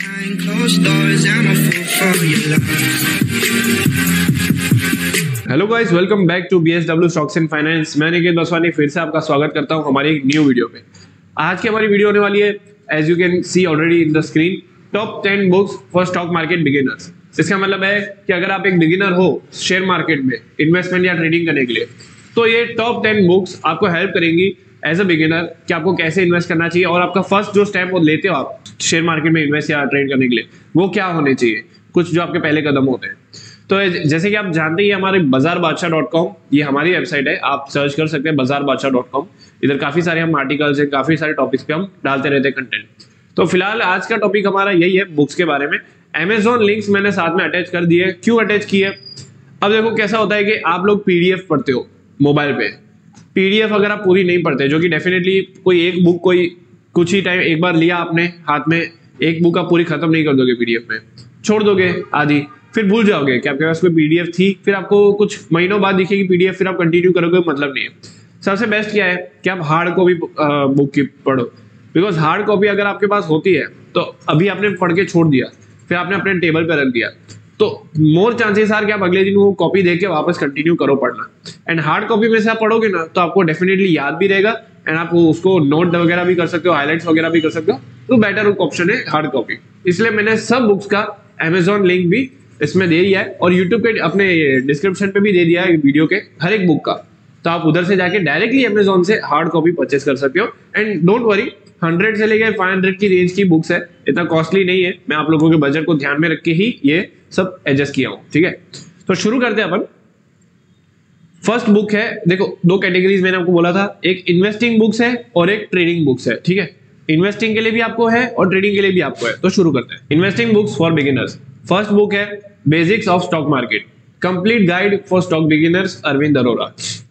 Hello guys welcome back to B S W stocks and finance मैं निकेत बसवानी फिर से आपका स्वागत करता हूँ हमारी एक न्यू वीडियो पे। आज की हमारी वीडियो होने वाली है as you can see already in the screen top ten books for stock market beginners इसका मतलब है कि अगर आप एक बिगिनर हो शेयर मार्केट में इन्वेस्टमेंट या ट्रेडिंग करने के लिए तो ये टॉप टेन बुक्स आपको हेल्प करेंगी एज अ बिगिनर कि आपको कैसे इन्वेस्ट करना चाहिए और आपका फ़र्स्ट जो स्टेप वो लेते हो आप शेयर मार्केट में इन्वेस्ट या ट्रेड करने के लिए, वो क्या होने चाहिए? कुछ जो आपके पहले कदम होते हैं। तो जैसे कि आप जानते ही हमारे बाज़ार बादशाह डॉट कॉम ये हमारी वेबसाइट है, आप सर्च कर सकते हैं बाज़ार बादशाह डॉट कॉम इधर काफ़ी सारे हम आर्टिकल्स हैं, काफ़ी सारे टॉपिक्स पे हम डालते रहते हैं कंटेंट तो फ़िलहाल आज का टॉपिक हमारा यही है बुक्स के बारे में। अमेजोन लिंक्स मैंने साथ में अटैच कर दिए क्यों अटैच किए? अब देखो कैसा होता है कि आप लोग पीडीएफ पढ़ते हो मोबाइल पे। पीडीएफ अगर आप पूरी नहीं पढ़ते, जो कि डेफिनेटली कोई एक बुक कोई कुछ ही टाइम एक बार लिया आपने हाथ में, एक बुक आप पूरी खत्म नहीं कर दोगे पीडीएफ में। छोड़ दोगे आदि, फिर भूल जाओगे कि आपके पास कोई पीडीएफ थी, फिर आपको कुछ महीनों बाद दिखेगी पीडीएफ फिर आप कंटिन्यू करोगे मतलब नहीं है। सबसे बेस्ट क्या है कि आप हार्ड कॉपी बुक की पढ़ो। बिकॉज़ हार्ड कॉपी अगर आपके पास होती है तो अभी आपने पढ़ के छोड़ दिया, फिर आपने अपने टेबल पर रख दिया। तो मोर चांसेस आर कि आप अगले दिन वो कॉपी देके वापस कंटिन्यू करो पढ़ना। एंड हार्ड कॉपी में से आप पढ़ोगे ना तो आपको डेफिनेटली याद भी रहेगा एंड आप उसको नोट वगैरह भी कर सकते हो हाईलाइट्स वगैरह भी कर सकते हो। तो बेटर ऑप्शन है हार्ड कॉपी इसलिए मैंने सब बुक्स का अमेजोन लिंक भी इसमें दे दिया है और यूट्यूब पे अपने डिस्क्रिप्शन पे भी दे दिया है वीडियो के हर एक बुक का। तो आप उधर से जाके डायरेक्टली अमेजोन से हार्ड कॉपी परचेस कर सकते हो। एंड डोंट वरी हंड्रेड से लेकर फाइव हंड्रेड की रेंज की बुक्स है। इतना कॉस्टली नहीं है। मैं आप लोगों के बजट को ध्यान में रख के ही ये सब एडजस्ट किया हूँ, ठीक है? तो शुरू करते हैं अपन। फ़र्स्ट बुक है, देखो, दो कैटेगरीज मैंने आपको बोला था। एक इन्वेस्टिंग बुक्स है और एक ट्रेडिंग बुक्स है, ठीक है? इन्वेस्टिंग के लिए भी आपको है और ट्रेडिंग के लिए भी आपको है तो शुरू करते हैं। Investing books for beginners first book है basics of stock market complete guide for stock beginners Arvind Arora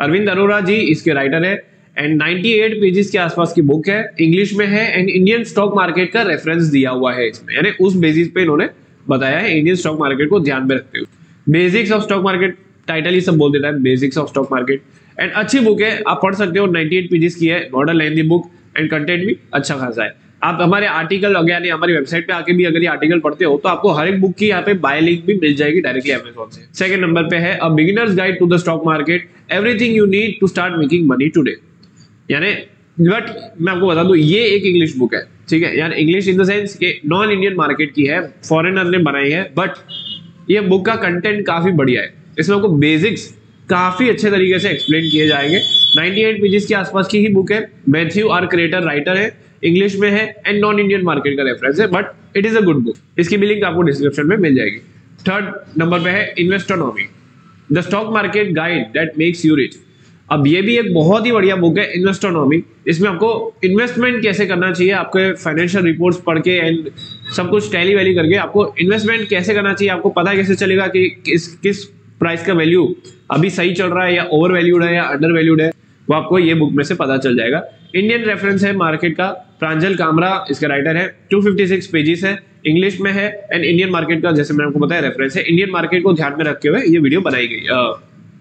Arvind Arora ji, इसके राइटर है। एंड 98 पेजेस के आसपास की बुक है इंग्लिश में है एंड इंडियन स्टॉक मार्केट का रेफरेंस दिया हुआ है इसमें। यानी उस बेसिस पे इन्होंने बताया है इंडियन स्टॉक मार्केट को ध्यान में रखते हुए। Basics of stock market title ही सब बोल देता है basics of stock market and अच्छी बुक है, आप पढ़ सकते हो 98 पेजेस की है not a lengthy book and content भी अच्छा खासा है। आप हमारे आर्टिकल यानी हमारी वेबसाइट पे आके भी अगर ये आर्टिकल पढ़ते हो तो आपको हर एक बुक की यहाँ पे बाय लिंक भी मिल जाएगी डायरेक्टली अमेजोन से। सेकंड नंबर पे है a beginner's guide to the stock market everything you need to start making money today यानी बट मैं आपको बता दूँ, ये एक इंग्लिश बुक है, ठीक है? यानी इंग्लिश इन द सेंस कि नॉन इंडियन मार्केट की है फॉरेनर ने बनाई है बट ये बुक का कंटेंट काफ़ी बढ़िया है। इसमें आपको बेसिक्स काफ़ी अच्छे तरीके से एक्सप्लेन किए जाएँगे। 98 पेजेस के आसपास की ही बुक है। मैथ्यू आर क्रिएटर राइटर है इंग्लिश में है एंड नॉन इंडियन मार्केट का रेफरेंस है but it is a good book इसकी भी लिंक आपको डिस्क्रिप्शन में मिल जाएगी। थर्ड नंबर पे है Investonomy the stock market guide that makes you rich अब ये भी एक बहुत ही बढ़िया बुक है इन्वेस्टोनॉमी इसमें आपको इन्वेस्टमेंट कैसे करना चाहिए, आपके फाइनेंशियल रिपोर्ट्स पढ़ के एंड सब कुछ टैली वैली करके आपको इन्वेस्टमेंट कैसे करना चाहिए, आपको पता कैसे चलेगा कि किस किस प्राइस का वैल्यू अभी सही चल रहा है या ओवर वैल्यूड है या अंडर वैल्यूड है, वो आपको ये बुक में से पता चल जाएगा। इंडियन रेफरेंस है मार्केट का, प्रांजल कामरा इसका राइटर है 256 पेजेस है इंग्लिश में है एंड इंडियन मार्केट का, जैसे मैंने आपको बताया रेफरेंस है इंडियन मार्केट को ध्यान में रखते हुए ये वीडियो बनाई गई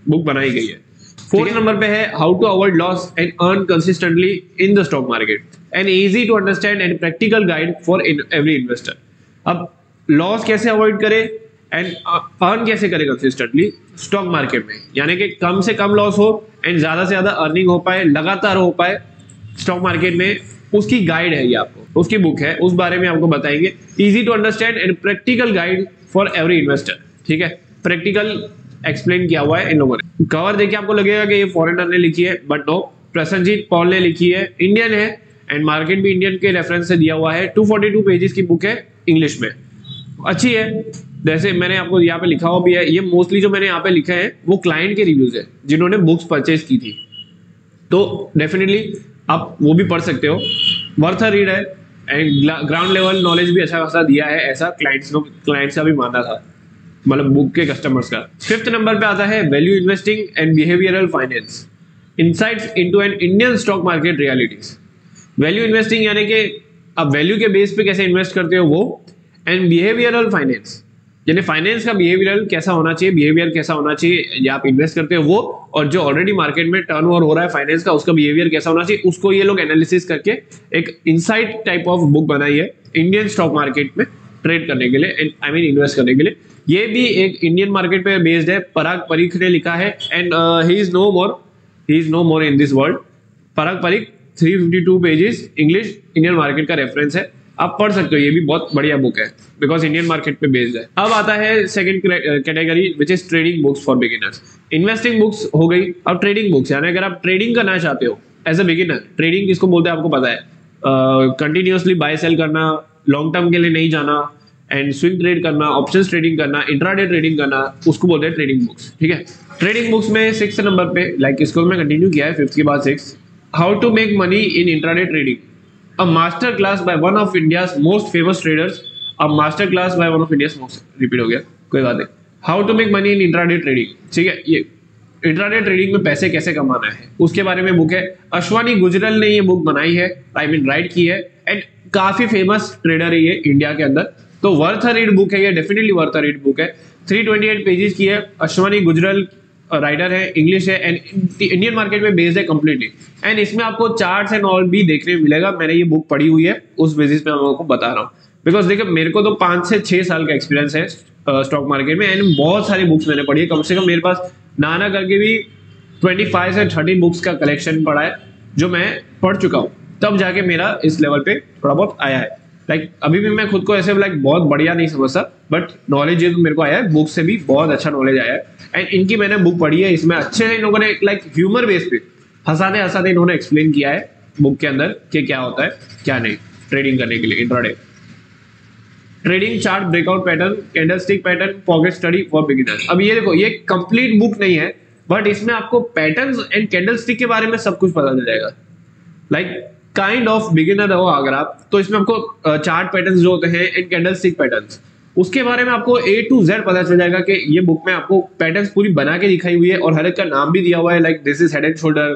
बुक बनाई गई है। फोर्थ नंबर पे है how to avoid loss and earn consistently in the stock market and easy to understand and practical guide for every investor अब लॉस कैसे अवॉइड करे एंड अर्न कैसे करे कंसिस्टेंटली स्टॉक मार्केट में। यानी कि कम से कम लॉस हो एंड ज़्यादा से ज़्यादा अर्निंग हो पाए लगातार हो पाए स्टॉक मार्केट में उसकी गाइड है ये आपको। उसकी बुक है। उस बारे में आपको बताएँगे। Easy to understand and practical guide for every investor ठीक है? प्रैक्टिकल एक्सप्लेन किया हुआ है इन लोगों ने। कवर देखिए, आपको लगेगा कि ये फॉरेनर ने लिखी है बट नो प्रसन्नजीत पॉल ने लिखी है इंडियन है एंड मार्केट भी इंडियन के रेफरेंस से दिया हुआ है। 242 पेजेस की बुक है इंग्लिश में। अच्छी है। जैसे मैंने आपको यहाँ पे लिखा हुआ भी है, ये मोस्टली जो मैंने यहाँ पे लिखा है, वो क्लाइंट के रिव्यूज़ है, जिन्होंने बुक्स परचेज की थी। तो डेफिनेटली आप वो भी पढ़ सकते हो। वर्थ रीड है एंड ग्राउंड लेवल नॉलेज भी अच्छा खासा दिया है, ऐसा क्लाइंट्स क्लाइंट्स का भी मानना था। मतलब बुक के कस्टमर्स का। फिफ्थ नंबर पे आता है value investing and behavioural finance insights into an Indian stock market realities value investing यानी कि आप वैल्यू के बेस पे कैसे इन्वेस्ट करते हो वो एंड बिहेवियरल फाइनेंस यानी फाइनेंस का बिहेवियर कैसा होना चाहिए बिहेवियर कैसा होना चाहिए, या आप इन्वेस्ट करते हो वो और जो ऑलरेडी मार्केट में टर्न हो रहा है फाइनेंस का, उसका बिहेवियर कैसा होना चाहिए, उसको ये लोग एनालिसिस करके एक इनसाइट टाइप ऑफ़ बुक बनाई है इंडियन स्टॉक मार्केट में ट्रेड करने के लिए एंड आई मीन इन्वेस्ट करने के लिए। ये भी एक इंडियन मार्केट पे बेस्ड है। पराग परीख ने लिखा है and he is no more he is no more in this world Parag Parikh 352 pages English Indian market का रेफरेंस है। आप पढ़ सकते हो, ये भी बहुत बढ़िया बुक है बिकॉज़ इंडियन मार्केट पे बेस्ड है। अब आता है second category which is trading books for beginners investing books हो गई। अब ट्रेडिंग बुक्स यानी अगर आप ट्रेडिंग करना चाहते हो एज अ बिगिनर ट्रेडिंग किसको बोलते हैं आपको पता है? कंटिन्यूसली बाय सेल करना लॉन्ग टर्म के लिए नहीं जाना एंड स्विंग ट्रेड करना ऑप्शन ट्रेडिंग करना इंट्राडे ट्रेडिंग करना, उसको बोलते हैं ट्रेडिंग बुक्स ठीक है? ट्रेडिंग बुक्स में सिक्स नंबर पे लाइक like इसको मैं कंटिन्यू किया है फिफ्थ के बाद six how to make money in intraday trading a master class by one of India's most famous traders. A master class by one of India's most, repeat हो गया, कोई बात नहीं. How to make money in intraday trading ठीक है? ये intraday trading में पैसे कैसे कमाना है? उसके बारे में बुक है. अश्वानी गुजरल ने ये बुक बनाई है आई मीन राइट की है एंड काफ़ी फ़ेमस ट्रेडर है ये इंडिया के अंदर. तो वर्थ रीड बुक है, ये डेफिनेटली वर्थ रीड बुक है। 328 पेजेस की है, अश्वानी गुजरल राइटर है इंग्लिश है एंड इंडियन मार्केट में बेस्ड है कम्प्लीटली एंड इसमें आपको चार्ट्स एंड ऑल भी देखने मिलेगा, मैंने ये बुक पढ़ी हुई है, उस बेसिस पे मैं आपको बता रहा हूँ। बिकॉज़ देखिए, मेरे को तो पाँच से छह साल का एक्सपीरियंस है स्टॉक मार्केट में एंड बहुत सारी बुक्स मैंने पढ़ी है। कम से कम मेरे पास नाना करके भी ट्वेंटी फाइव से थर्टी बुक्स का कलेक्शन पढ़ा है, जो मैं पढ़ चुका हूँ। तब जाके मेरा इस लेवल पे थोड़ा बहुत आया है। लाइक like, अभी भी मैं खुद को ऐसे लाइक बहुत बढ़िया नहीं समझता बट नॉलेज ये तो मेरे को आया है बुक से भी बहुत अच्छा नॉलेज आया है। एंड इनकी मैंने बुक पढ़ी है इसमें अच्छे से इन लोगों ने लाइक ह्यूमर बेस पे। हंसाते हंसाते इन्होंने एक्सप्लेन किया है बुक के अंदर कि क्या होता है क्या नहीं ट्रेडिंग करने के लिए intraday trading chart breakout pattern candlestick pattern pocket study for beginners अब ये देखो ये कंप्लीट बुक नहीं है बट इसमें आपको पैटर्न एंड कैंडल स्टिक के बारे में सब कुछ पता चल जाएगा। लाइक काइंड ऑफ़ बिगिनर हो अगर आप तो इसमें आपको चार्ट पैटर्न जो होते हैं एंड कैंडल स्टिक पैटर्न उसके बारे में आपको ए टू जेड पता चल जाएगा कि ये बुक में आपको पैटर्न पूरी बना के दिखाई हुई है और हर एक का नाम भी दिया हुआ है like this is head and shoulder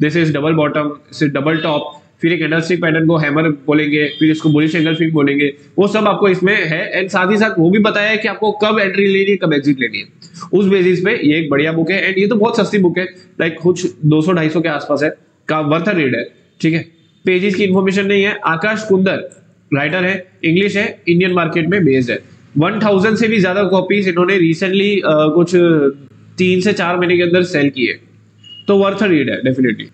this is double bottom double top फिर एक कैंडलस्टिक पैटर्न को हैमर बोलेंगे, फिर इसको बुलिश एंगल फिंग बोलेंगे, वो सब आपको इसमें है एंड साथ ही साथ वो भी बताया है कि आपको कब एंट्री लेनी है, कब एग्जिट लेनी है। उस बेसिस पे ये एक बढ़िया बुक है एंड ये तो बहुत सस्ती बुक है लाइक कुछ 200 250 के आसपास है, का वर्थ रीड है, ठीक है? पेजेस की इंफॉर्मेशन नहीं है। आकाश कुंदर राइटर है इंग्लिश है इंडियन मार्केट में बेस्ड है। वन थाउज़ेंड से भी ज़्यादा कॉपीज इन्होंने रिसेंटली कुछ तीन से चार महीने के अंदर सेल किए। तो वर्थ रीड है डेफिनेटली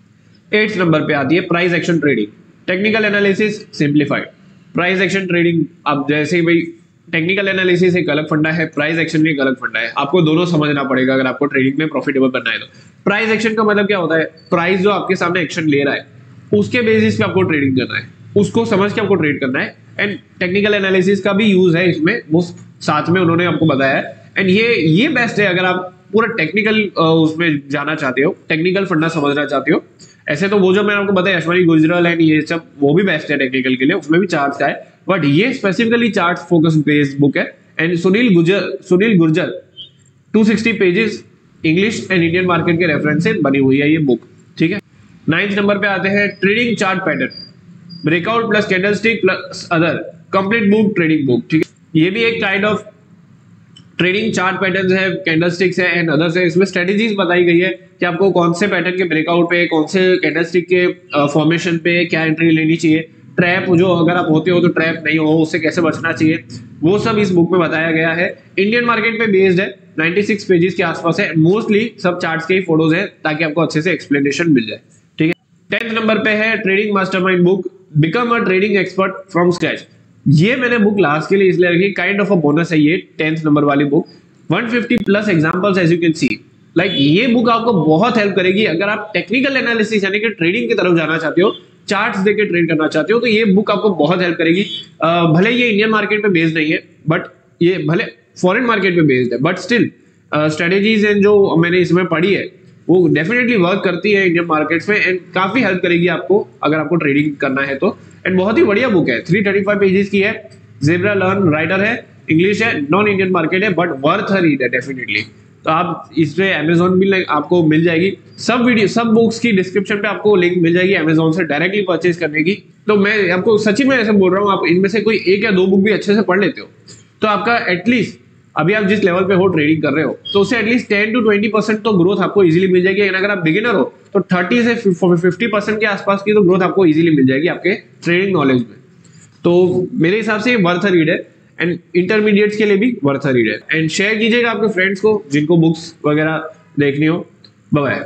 एट्थ नंबर पे आती है price action trading technical analysis simplified price action trading अब जैसे भाई टेक्निकल एनालिसिस एक अलग फंडा है प्राइस एक्शन भी एक अलग फंडा है। आपको दोनों समझना पड़ेगा, अगर आपको ट्रेडिंग में प्रॉफिटेबल बनना है तो। प्राइस एक्शन का मतलब क्या होता है? प्राइस जो आपके सामने एक्शन ले रहा है उसके बेसिस पे आपको ट्रेडिंग करना है। उसको समझ के आपको ट्रेड करना है। एंड टेक्निकल एनालिसिस का भी यूज़ है इसमें। वो साथ में उन्होंने आपको बताया है। एंड ये ये बेस्ट है अगर आप पूरा टेक्निकल उसमें जाना चाहते हो। टेक्निकल फंडा समझना चाहते हो। ऐसे तो वो जो मैंने आपको बताया अश्वनी गुजरल एंड ये सब, वो भी बेस्ट है टेक्निकल के लिए। उसमें भी चार्ट का है। बट ये specifically chart focus based book है and Sunil Gujar Sunil Gurjar 260 pages English and Indian market के रेफरेंस से बनी हुई है ये बुक नाइन्थ नंबर पे आते हैं trading chart pattern breakout plus candlestick plus other complete book trading book ठीक है? ये भी एक kind of trading chart pattern है कैंडलस्टिक्स है एंड अदर्स है। इसमें स्ट्रेटेजीज बताई गई है कि आपको कौन से पैटर्न के ब्रेकआउट पे, कौन से कैंडलस्टिक के फॉर्मेशन पे क्या एंट्री लेनी चाहिए। ट्रैप जो अगर आप होते हो तो ट्रैप नहीं हो, उससे कैसे बचना चाहिए? वो सब इस बुक में बताया गया है। इंडियन मार्केट पे बेस्ड है 96 पेजेस के आसपास है। मोस्टली सब चार्ट्स के ही फ़ोटोज़ है ताकि आपको अच्छे से एक्सप्लेनेशन मिल जाए। टेंथ नंबर पे है trading mastermind book become a trading expert from scratch ये मैंने बुक लास्ट के लिए इसलिए रखी काइंड ऑफ़ अ बोनस है ये टेंथ नंबर वाली book 150 plus examples as you can see like ये बुक आपको बहुत हेल्प करेगी। अगर आप टेक्निकल एनालिसिस यानी कि ट्रेडिंग की तरफ़ जाना चाहते हो चार्ट्स देके ट्रेड करना चाहते हो तो ये बुक आपको बहुत हेल्प करेगी। भले ये इंडियन मार्केट में बेस्ड नहीं है बट ये भले फॉरेन मार्केट में बेस्ड है बट स्टिल स्ट्रेटेजीज एंड जो मैंने इसमें पढ़ी है वो डेफिनेटली वर्क करती है इंडियन मार्केट्स में एंड काफ़ी हेल्प करेगी आपको अगर आपको ट्रेडिंग करना है तो। एंड बहुत ही बढ़िया बुक है। थ्री थर्टी फाइव पेजेस की है। जेबरा लर्न राइटर है। इंग्लिश है। नॉन इंडियन मार्केट है बट वर्थ रीड है डेफिनेटली तो आप इस पे अमेजोन भी आपको मिल जाएगी। सब वीडियो सब बुक्स की डिस्क्रिप्शन पे आपको लिंक मिल जाएगी अमेजोन से डायरेक्टली परचेज करने की। तो मैं आपको सच्ची में ऐसे बोल रहा हूँ, आप इनमें से कोई एक या दो बुक भी अच्छे से पढ़ लेते हो। तो आपका एटलीस्ट अभी आप जिस लेवल पे हो ट्रेडिंग कर रहे हो तो उससे at least ten to twenty percent तो ग्रोथ आपको इजीली मिल जाएगी। अगर आप बिगिनर हो तो थर्टी से फिफ्टी परसेंट के आसपास की तो ग्रोथ आपको इजीली मिल जाएगी आपके ट्रेडिंग नॉलेज में। तो मेरे हिसाब से वर्थ रीड है। एंड इंटरमीडिएट्स के लिए भी वर्थ रीड है। एंड शेयर कीजिएगा आपके फ्रेंड्स को, जिनको बुक्स वगैरह देखनी हो। बाय